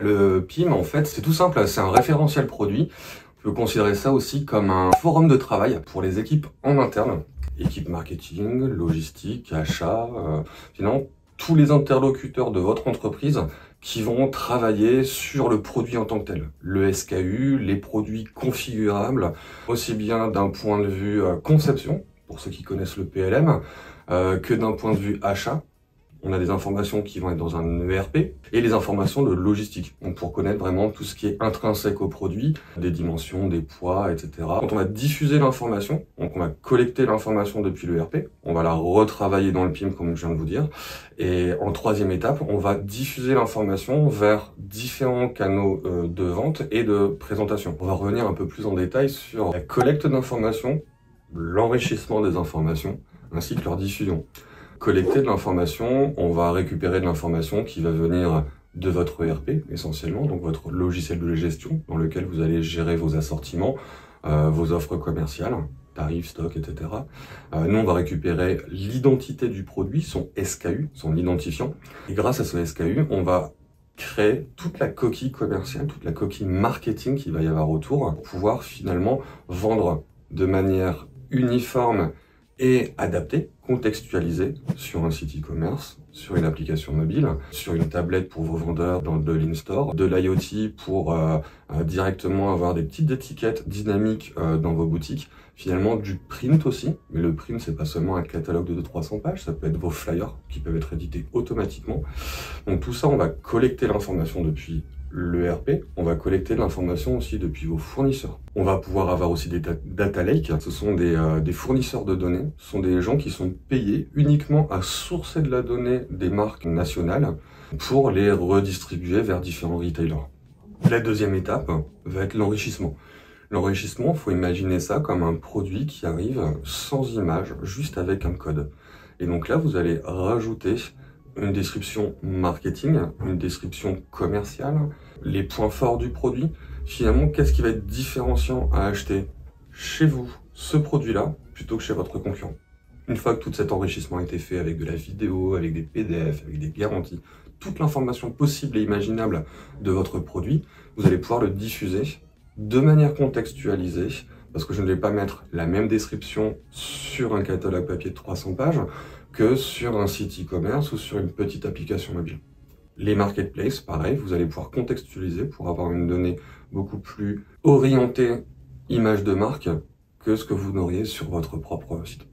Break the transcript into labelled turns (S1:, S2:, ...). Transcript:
S1: Le PIM, en fait, c'est tout simple, c'est un référentiel produit. On peut considérer ça aussi comme un forum de travail pour les équipes en interne, équipe marketing, logistique, achat, euh, finalement tous les interlocuteurs de votre entreprise qui vont travailler sur le produit en tant que tel. Le SKU, les produits configurables, aussi bien d'un point de vue euh, conception, pour ceux qui connaissent le PLM, euh, que d'un point de vue achat, on a des informations qui vont être dans un ERP et les informations de logistique. Donc pour connaître vraiment tout ce qui est intrinsèque au produit, des dimensions, des poids, etc. Quand on va diffuser l'information, donc on va collecter l'information depuis l'ERP, on va la retravailler dans le PIM comme je viens de vous dire. Et en troisième étape, on va diffuser l'information vers différents canaux euh, de vente et de présentation. On va revenir un peu plus en détail sur la collecte d'informations, l'enrichissement des informations, ainsi que leur diffusion collecter de l'information, on va récupérer de l'information qui va venir de votre ERP essentiellement, donc votre logiciel de gestion dans lequel vous allez gérer vos assortiments, euh, vos offres commerciales, tarifs, stocks, etc. Euh, nous, on va récupérer l'identité du produit, son SKU, son identifiant, et grâce à ce SKU, on va créer toute la coquille commerciale, toute la coquille marketing qu'il va y avoir autour, pour pouvoir finalement vendre de manière uniforme et adapté, contextualisé sur un site e-commerce, sur une application mobile, sur une tablette pour vos vendeurs dans de l'in-store, de l'IoT pour euh, euh, directement avoir des petites étiquettes dynamiques euh, dans vos boutiques, finalement du print aussi, mais le print c'est pas seulement un catalogue de 200-300 pages, ça peut être vos flyers qui peuvent être édités automatiquement. Donc tout ça, on va collecter l'information depuis l'ERP, on va collecter l'information aussi depuis vos fournisseurs. On va pouvoir avoir aussi des data lakes. Ce sont des, euh, des, fournisseurs de données. Ce sont des gens qui sont payés uniquement à sourcer de la donnée des marques nationales pour les redistribuer vers différents retailers. La deuxième étape va être l'enrichissement. L'enrichissement, faut imaginer ça comme un produit qui arrive sans image, juste avec un code. Et donc là, vous allez rajouter une description marketing, une description commerciale, les points forts du produit. Finalement, qu'est-ce qui va être différenciant à acheter chez vous ce produit-là plutôt que chez votre concurrent? Une fois que tout cet enrichissement a été fait avec de la vidéo, avec des PDF, avec des garanties, toute l'information possible et imaginable de votre produit, vous allez pouvoir le diffuser de manière contextualisée parce que je ne vais pas mettre la même description sur un catalogue papier de 300 pages que sur un site e-commerce ou sur une petite application mobile. Les marketplaces, pareil, vous allez pouvoir contextualiser pour avoir une donnée beaucoup plus orientée image de marque que ce que vous n'auriez sur votre propre site.